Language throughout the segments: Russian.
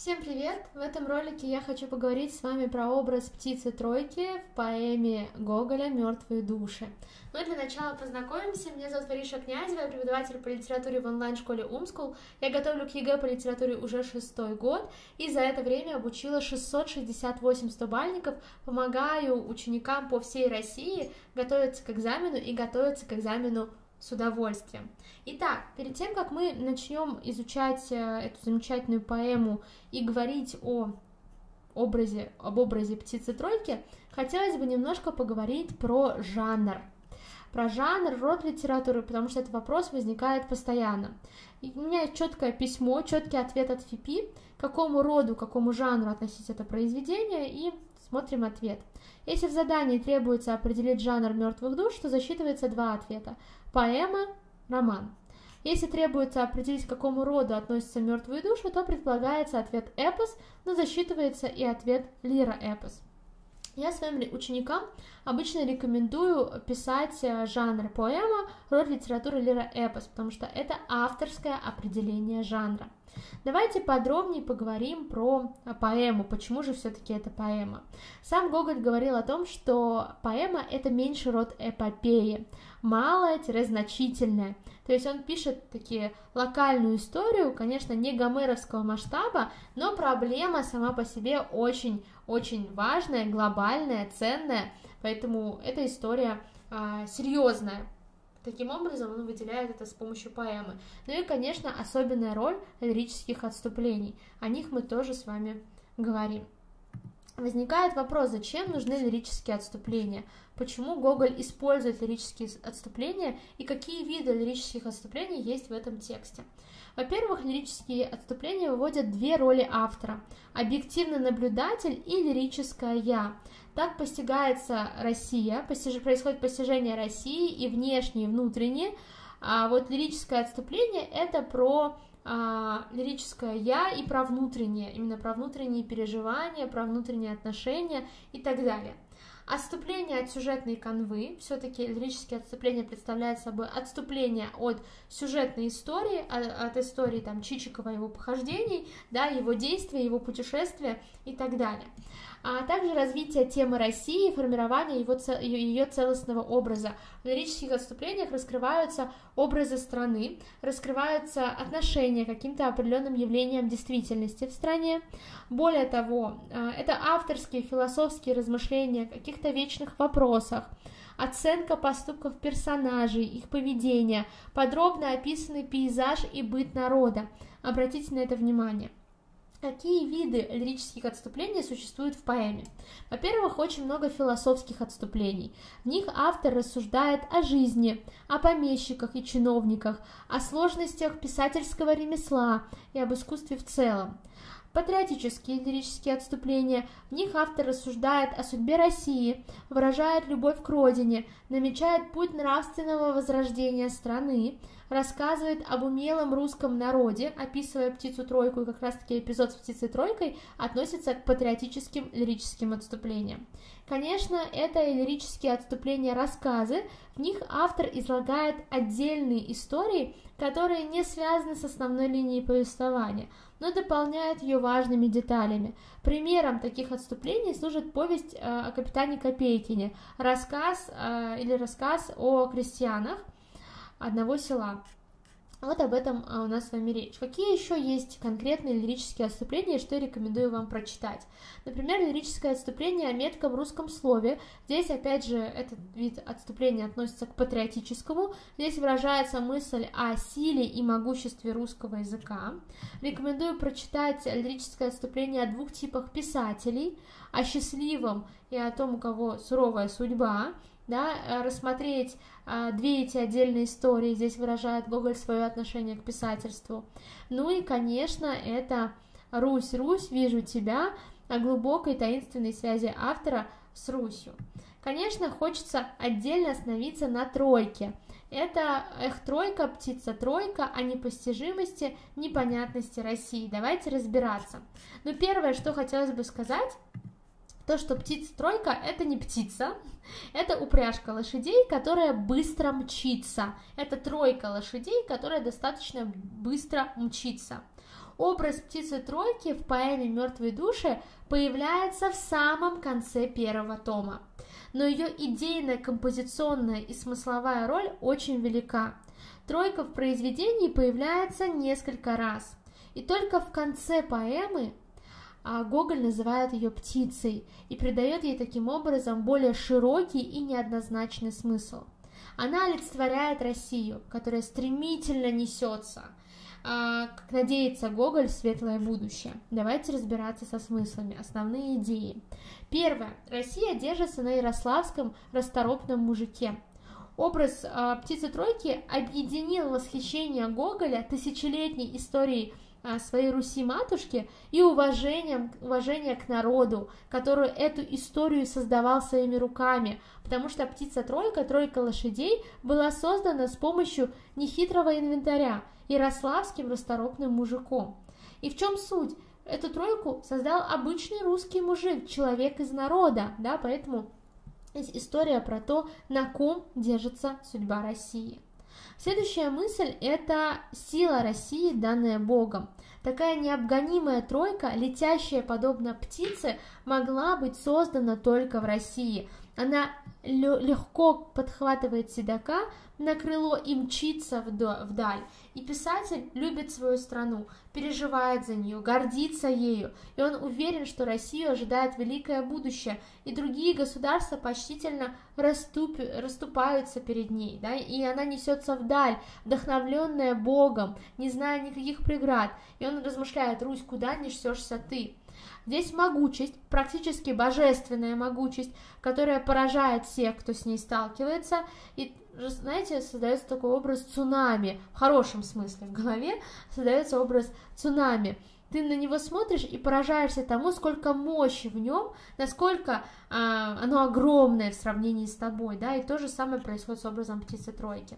Всем привет! В этом ролике я хочу поговорить с вами про образ птицы тройки в поэме Гоголя «Мертвые души». Но для начала познакомимся. Меня зовут Вариша Князева, я преподаватель по литературе в онлайн-школе Умскул. Я готовлю к ЕГЭ по литературе уже шестой год, и за это время обучила 668 стобалльников, помогаю ученикам по всей России готовиться к экзамену и готовиться к экзамену с удовольствием. Итак, перед тем, как мы начнем изучать э, эту замечательную поэму и говорить о образе, об образе птицы тройки, хотелось бы немножко поговорить про жанр. Про жанр, род литературы, потому что этот вопрос возникает постоянно. И у меня есть четкое письмо, четкий ответ от ФИПИ, какому роду, какому жанру относить это произведение, и смотрим ответ. Если в задании требуется определить жанр мертвых душ, то засчитывается два ответа поэма, роман. Если требуется определить, к какому роду относятся мертвые души, то предполагается ответ эпос, но засчитывается и ответ лира-эпос. Я своим ученикам обычно рекомендую писать э, жанр поэма, род литературы лира-эпос, потому что это авторское определение жанра. Давайте подробнее поговорим про поэму, почему же все-таки это поэма. Сам Гоголь говорил о том, что поэма это меньший род эпопеи, малое-значительное. То есть он пишет такие локальную историю, конечно, не гомеровского масштаба, но проблема сама по себе очень-очень важная, глобальная, ценная, поэтому эта история а, серьезная. Таким образом, он выделяет это с помощью поэмы. Ну и, конечно, особенная роль лирических отступлений. О них мы тоже с вами говорим. Возникает вопрос, зачем нужны лирические отступления? Почему Гоголь использует лирические отступления и какие виды лирических отступлений есть в этом тексте? Во-первых, лирические отступления выводят две роли автора – объективный наблюдатель и лирическое «я». Так постигается Россия, происходит постижение России и внешнее, и внутреннее, а вот лирическое отступление – это про а, лирическое я и про внутреннее, именно про внутренние переживания, про внутренние отношения и так далее. Отступление от сюжетной канвы, все-таки лирические отступления представляют собой отступление от сюжетной истории, а, от истории там Чичикова, его похождений, да, его действия, его путешествия и так далее а также развитие темы России формирование его, ее целостного образа. В лирических отступлениях раскрываются образы страны, раскрываются отношения к каким-то определенным явлениям действительности в стране. Более того, а, это авторские философские размышления о каких-то вечных вопросах, оценка поступков персонажей, их поведения, подробно описанный пейзаж и быт народа. Обратите на это внимание. Какие виды лирических отступлений существуют в поэме? Во-первых, очень много философских отступлений. В них автор рассуждает о жизни, о помещиках и чиновниках, о сложностях писательского ремесла и об искусстве в целом. Патриотические лирические отступления. В них автор рассуждает о судьбе России, выражает любовь к родине, намечает путь нравственного возрождения страны, рассказывает об умелом русском народе, описывая птицу-тройку, и как раз-таки эпизод с птицей-тройкой относится к патриотическим лирическим отступлениям. Конечно, это и лирические отступления рассказы, в них автор излагает отдельные истории, которые не связаны с основной линией повествования, но дополняют ее важными деталями. Примером таких отступлений служит повесть э, о капитане Копейкине, рассказ э, или рассказ о крестьянах, одного села. Вот об этом а, у нас с вами речь. Какие еще есть конкретные лирические отступления, что я рекомендую вам прочитать? Например, лирическое отступление о метком русском слове. Здесь, опять же, этот вид отступления относится к патриотическому. Здесь выражается мысль о силе и могуществе русского языка. Рекомендую прочитать лирическое отступление о двух типах писателей, о счастливом и о том, у кого суровая судьба да, э, рассмотреть а, две эти отдельные истории. Здесь выражает Гоголь свое отношение к писательству. Ну и, конечно, это «Русь, Русь, вижу тебя» о глубокой таинственной связи автора с Русью. Конечно, хочется отдельно остановиться на тройке. Это эх тройка, птица тройка о непостижимости, непонятности России. Давайте разбираться. Но первое, что хотелось бы сказать, то, что птица-тройка — это не птица, это упряжка лошадей, которая быстро мчится. Это тройка лошадей, которая достаточно быстро мчится. Образ птицы-тройки в поэме «Мертвые души» появляется в самом конце первого тома. Но ее идейная, композиционная и смысловая роль очень велика. Тройка в произведении появляется несколько раз. И только в конце поэмы а Гоголь называет ее птицей и придает ей таким образом более широкий и неоднозначный смысл. Она олицетворяет Россию, которая стремительно несется, а, как надеется Гоголь, в светлое будущее. Давайте разбираться со смыслами, основные идеи. Первое. Россия держится на ярославском расторопном мужике. Образ э, птицы-тройки объединил восхищение Гоголя тысячелетней историей а, своей Руси-матушки и уважением, уважение к народу, который эту историю создавал своими руками, потому что птица-тройка, тройка лошадей, была создана с помощью нехитрого инвентаря, ярославским расторопным мужиком. И в чем суть? Эту тройку создал обычный русский мужик, человек из народа, да, поэтому есть история про то, на ком держится судьба России. Следующая мысль – это сила России, данная Богом. Такая необгонимая тройка, летящая подобно птице, могла быть создана только в России. Она легко подхватывает седока на крыло и мчится вдаль. И писатель любит свою страну, переживает за нее, гордится ею, и он уверен, что Россию ожидает великое будущее, и другие государства почтительно расступ... расступаются перед ней, да, и она несется вдаль, вдохновленная Богом, не зная никаких преград, и он размышляет, Русь, куда несешься ты? Здесь могучесть, практически божественная могучесть, которая поражает всех, кто с ней сталкивается, и знаете, создается такой образ цунами, в хорошем смысле, в голове создается образ цунами. Ты на него смотришь и поражаешься тому, сколько мощи в нем, насколько а, оно огромное в сравнении с тобой, да, и то же самое происходит с образом птицы тройки.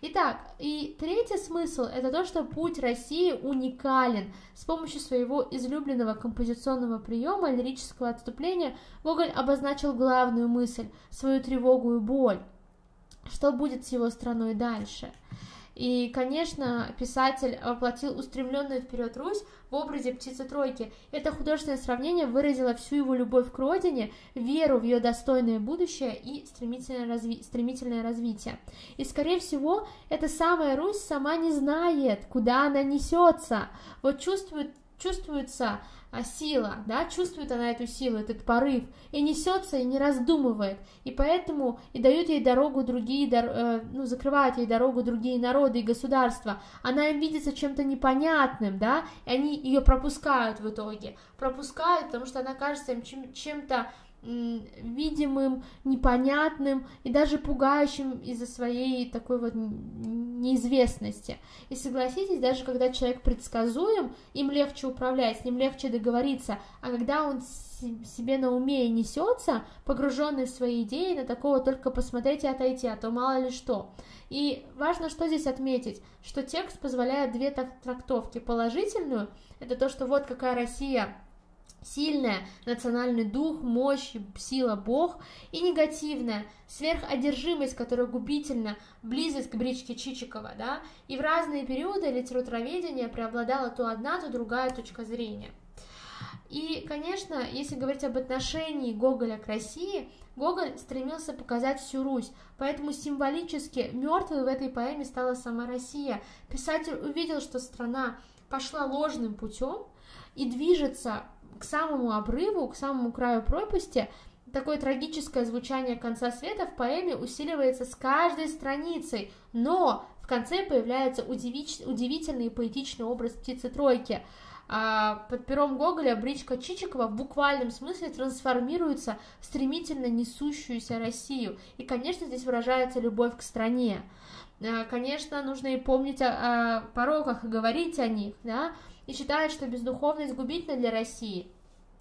Итак, и третий смысл – это то, что путь России уникален. С помощью своего излюбленного композиционного приема лирического отступления Гоголь обозначил главную мысль – свою тревогу и боль. Что будет с его страной дальше? И, конечно, писатель воплотил устремленную вперед Русь в образе птицы-тройки. Это художественное сравнение выразило всю его любовь к родине, веру в ее достойное будущее и стремительное, разви... стремительное развитие. И, скорее всего, эта самая Русь сама не знает, куда она несется. Вот чувствует, чувствуется а сила, да, чувствует она эту силу, этот порыв, и несется, и не раздумывает, и поэтому и дают ей дорогу другие, э, ну, закрывают ей дорогу другие народы и государства, она им видится чем-то непонятным, да, и они ее пропускают в итоге, пропускают, потому что она кажется им чем-то видимым, непонятным и даже пугающим из-за своей такой вот неизвестности. И согласитесь, даже когда человек предсказуем, им легче управлять, с ним легче договориться, а когда он себе на уме и несется, погруженный в свои идеи, на такого только посмотреть и отойти, а то мало ли что. И важно, что здесь отметить, что текст позволяет две трактовки. Положительную, это то, что вот какая Россия сильная национальный дух, мощь, сила Бог, и негативная сверходержимость, которая губительна, близость к бричке Чичикова, да, и в разные периоды литературоведения преобладала то одна, то другая точка зрения. И, конечно, если говорить об отношении Гоголя к России, Гоголь стремился показать всю Русь, поэтому символически мертвой в этой поэме стала сама Россия. Писатель увидел, что страна пошла ложным путем и движется к самому обрыву, к самому краю пропасти, такое трагическое звучание конца света в поэме усиливается с каждой страницей, но в конце появляется удивич... удивительный и поэтичный образ птицы-тройки. А под пером Гоголя бричка Чичикова в буквальном смысле трансформируется в стремительно несущуюся Россию. И, конечно, здесь выражается любовь к стране. А, конечно, нужно и помнить о, пороках и говорить о них, да, и считает, что бездуховность губительна для России.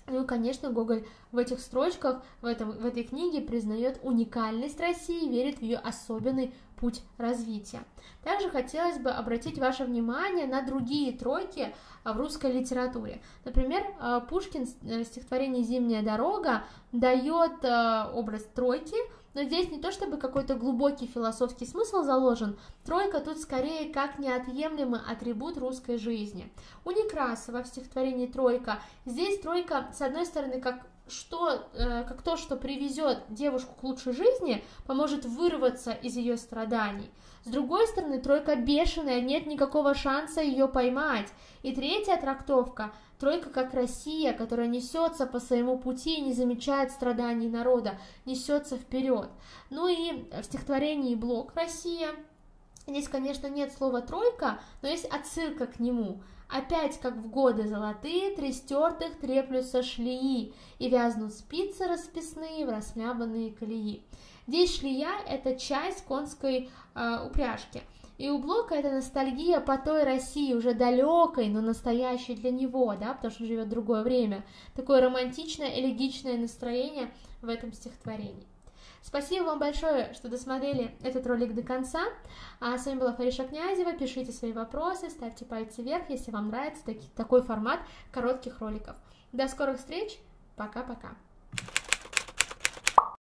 Ну и, конечно, Гоголь в этих строчках, в, этом, в этой книге признает уникальность России и верит в ее особенный путь развития. Также хотелось бы обратить ваше внимание на другие тройки а, в русской литературе. Например, а, Пушкин в стихотворении «Зимняя дорога» дает а, образ тройки, но здесь не то чтобы какой-то глубокий философский смысл заложен, тройка тут скорее как неотъемлемый атрибут русской жизни. У Некрасова в стихотворении «Тройка» здесь тройка, с одной стороны, как что, э, как то, что привезет девушку к лучшей жизни, поможет вырваться из ее страданий. С другой стороны, тройка бешеная, нет никакого шанса ее поймать. И третья трактовка – тройка как Россия, которая несется по своему пути и не замечает страданий народа, несется вперед. Ну и в стихотворении «Блок Россия» Здесь, конечно, нет слова «тройка», но есть отсылка к нему. Опять, как в годы золотые, три стертых треплются шлеи, и вязнут спицы расписные в расхлябанные колеи. Здесь шлея – это часть конской э, упряжки. И у Блока это ностальгия по той России, уже далекой, но настоящей для него, да, потому что живет другое время. Такое романтичное, элегичное настроение в этом стихотворении. Спасибо вам большое, что досмотрели этот ролик до конца. А с вами была Фариша Князева. Пишите свои вопросы, ставьте пальцы вверх, если вам нравится таки, такой формат коротких роликов. До скорых встреч. Пока-пока.